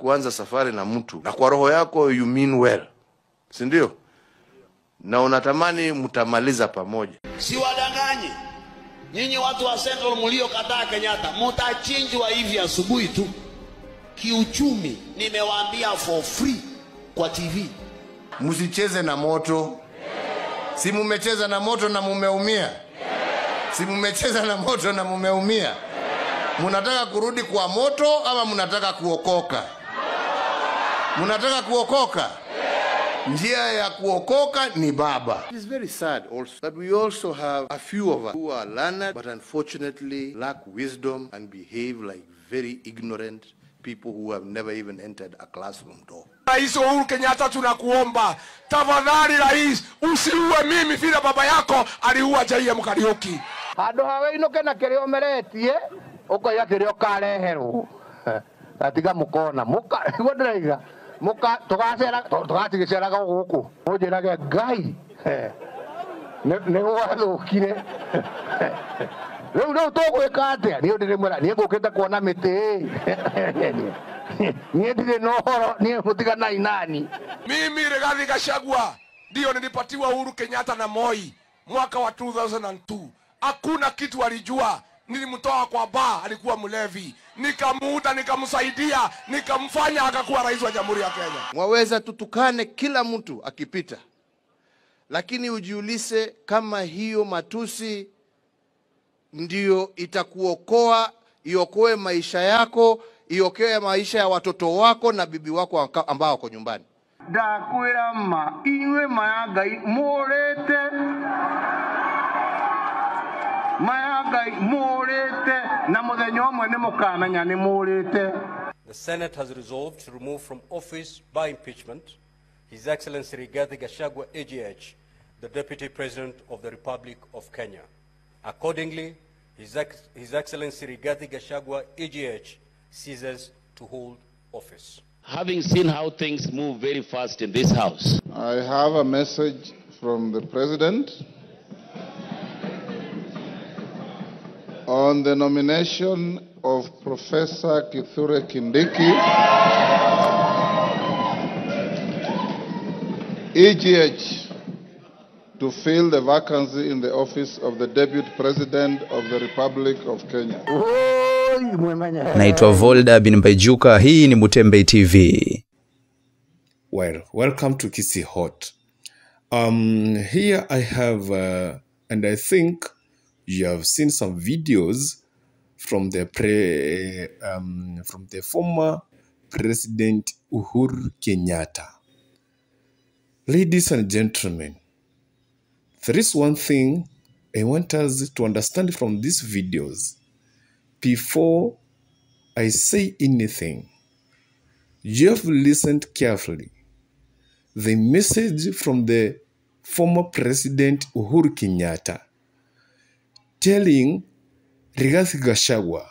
kuanza safari na mtu na kwa roho yako you mean well, si ndio? Na unatamani mtamaliza pamoja. Siwadanganye nyinyi watu wa Central mliokataa Kenyatta, mutachinjwa hivi asubuhi tu kiuchumi. Nimewaambia for free kwa TV. Msicheze na moto. Si mumecheza na moto na mumeumia? Si mumecheza na moto na mumeumia? Munataka kurudi kwa moto ama munataka kuokoka? Munataka kuokoka? Njia ya kuokoka ni Baba. It is very sad also that we also have a few of us who are learned but unfortunately lack wisdom and behave like very ignorant people who have never even entered a classroom door. Rais Uhuru Kenyatta, tunakuomba tafadhali, rais, usiue mimi vile baba yako aliua JM Kariuki. Handu hawe inoke na kä rä a å meretie å koiga kä rä a å kareherwo gatiga må kona guo ndä raiga tå gatigä ceraga gå kå å njä rage ngai nä gwathå kire rä u rä u tå gwä ka atä a niä ndä rä mwera niä ngå kä te kuona mä tä niä ndirä na å horo niä må tiganai nani. Mimi Rigathi Gachagua ndio nilipatiwa Uhuru Kenyatta na Moi mwaka wa 2002. Hakuna kitu alijua. Nilimtoa kwa ba alikuwa mlevi, nikamuuta, nikamsaidia, nikamfanya akakuwa rais wa Jamhuri ya Kenya. Mwaweza tutukane kila mtu akipita, lakini ujiulize kama hiyo matusi ndiyo itakuokoa, iokoe maisha yako, iokoe maisha ya watoto wako na bibi wako ambao wako nyumbani. ndakwĩra ma inyuĩ maya ngai mũrĩte maya ngai mũrĩte na mũthenya ũmwe nĩ mũkamenya nĩ mũrĩte The Senate has resolved to remove from office by impeachment His Excellency Rigathi Gachagua, AGH, the Deputy President of the Republic of Kenya. Accordingly, His, Ex- His Excellency Rigathi Gachagua, AGH, ceases to hold office. Having seen how things move very fast in this House, I have a message from the President on the nomination of Professor Kithure Kindiki, EGH, to fill the vacancy in the office of the Deputy President of the Republic of Kenya. Naitwa Volda bin Mbaijuka, hii ni Mutembei TV. Well, welcome to Kisi Hot. Um, here I have, uh, and I think you have seen some videos from the pre, um, from the former President Uhuru Kenyatta. Ladies and gentlemen, there is one thing I want us to understand from these videos before I say anything. You have listened carefully. The message from the former President Uhuru Kenyatta telling Rigathi Gachagua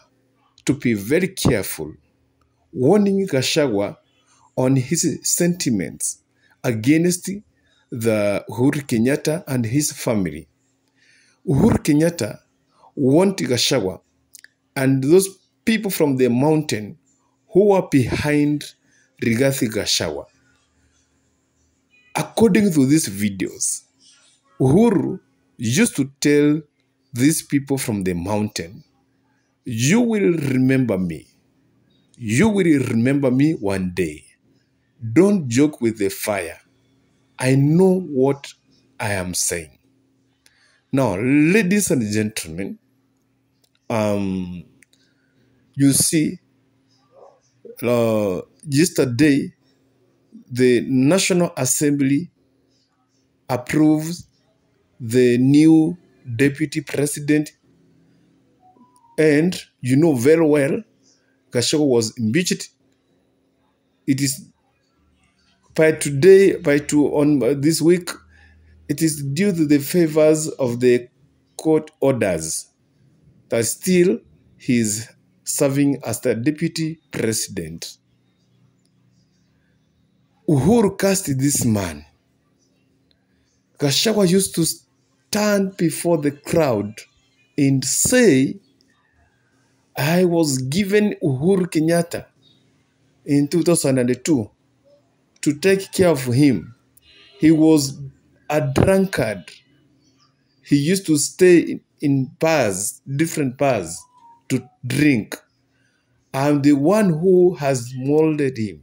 to be very careful, warning Gachagua on his sentiments against the Uhuru Kenyatta and his family. Uhuru Kenyatta warned Gachagua and those people from the mountain who were behind Rigathi Gachagua. According to these videos, Uhuru used to tell these people from the mountain, You will remember me. You will remember me one day. Don't joke with the fire. I know what I am saying. Now, ladies and gentlemen, um, you see, uh, yesterday, the National Assembly approved the new deputy president, and you know very well, Gachagua was impeached. It is by today, by two on this week, it is due to the favors of the court orders that still he is serving as the deputy president. Uhuru cast this man. Gachagua used to stand before the crowd and say, I was given Uhuru Kenyatta in 2002 to take care of him. He was a drunkard. He used to stay in, bars, different bars, to drink. I'm the one who has molded him.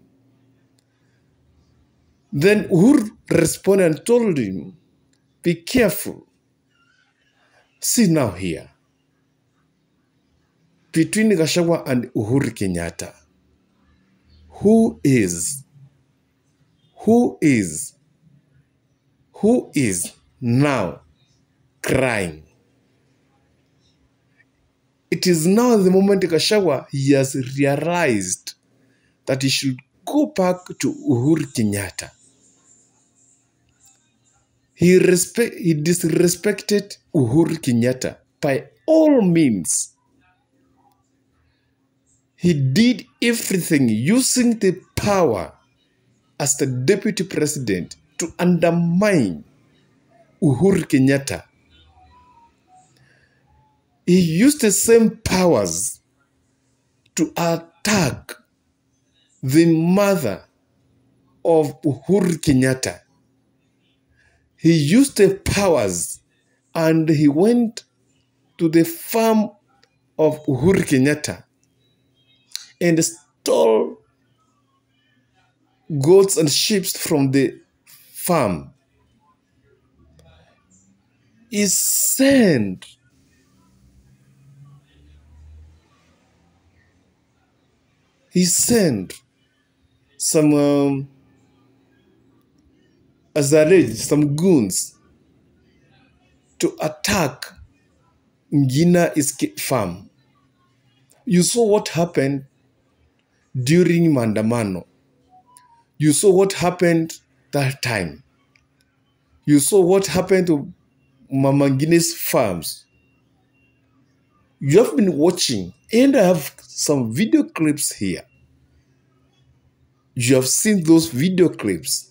Then Uhuru responded and told him, Be careful. See now here. Between gashawa and Uhuru Kenyatta, who is, who is, who is now crying? It is now the moment gashawa he has realized that he should go back to Uhuru Kenyatta. He respect he disrespected Uhuru Kenyatta by all means. He did everything using the power as the deputy president to undermine Uhuru Kenyatta. He used the same powers to attack the mother of Uhuru Kenyatta. He used the powers and he went to the farm of Uhuru Kenyatta and stole goats and sheep from the farm. He sent he sent some um, Azarej, some goons to attack Ngina Escape Farm. You saw what happened during Maandamano. You saw what happened that time. You saw what happened to Mama Ngina's farms. You have been watching, and I have some video clips here. You have seen those video clips.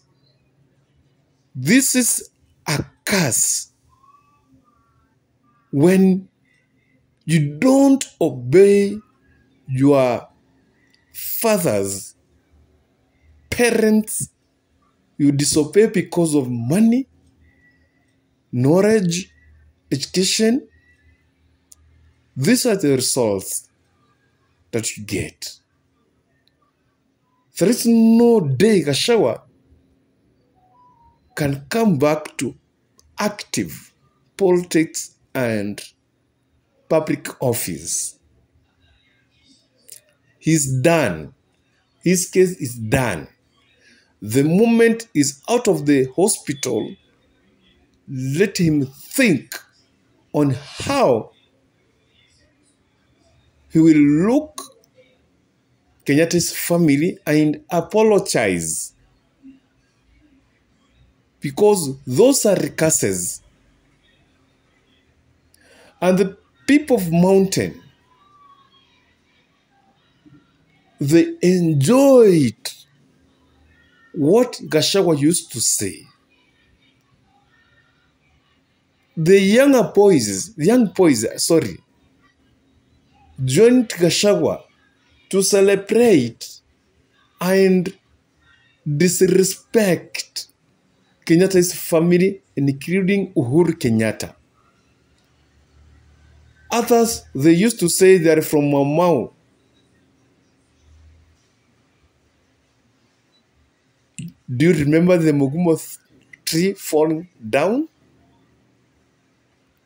This is a curse when you don't obey your fathers, parents, you disobey because of money, knowledge, education. These are the results that you get. There is no day Gachagua can come back to active politics and public office. He's done. His case is done. The moment is out of the hospital, let him think on how he will look Kenyatta's family and apologize because those are curses. And the people of mountain, they enjoyed what Gachagua used to say. The younger boys, the young boys, sorry, joined Gachagua to celebrate and disrespect Kenyatta's family, including Uhuru Kenyatta. Others, they used to say they are from Mamau. Do you remember the Mugumo tree falling down?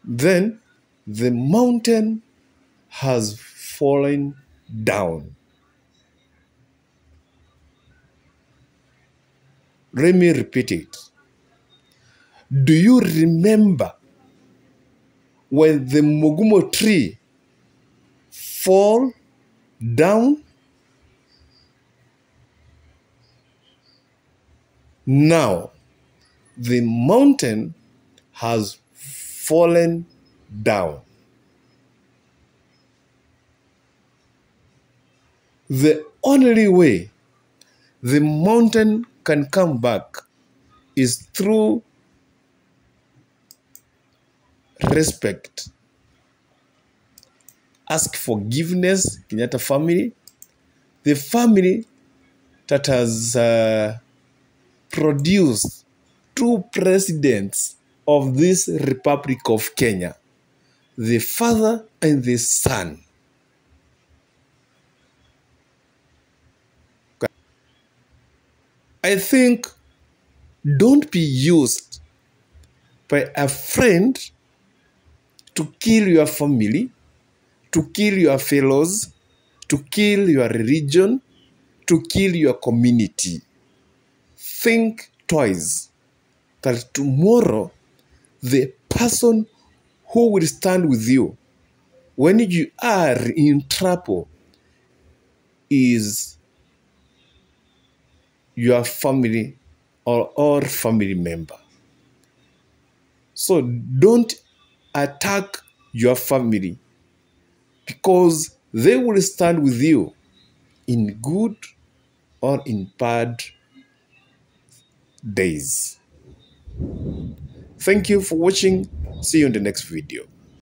Then the mountain has fallen down. Let me repeat it. Do you remember when the Mugumo tree fall down? Now, the mountain has fallen down. The only way the mountain can come back is through respect. Ask forgiveness, Kenyatta family. The family that has uh, produced two presidents of this Republic of Kenya, the father and the son. I think don't be used by a friend to kill your family, to kill your fellows, to kill your religion, to kill your community. Think twice that tomorrow the person who will stand with you when you are in trouble is your family or or family member. So don't attack your family because they will stand with you in good or in bad days. Thank you for watching. See you in the next video.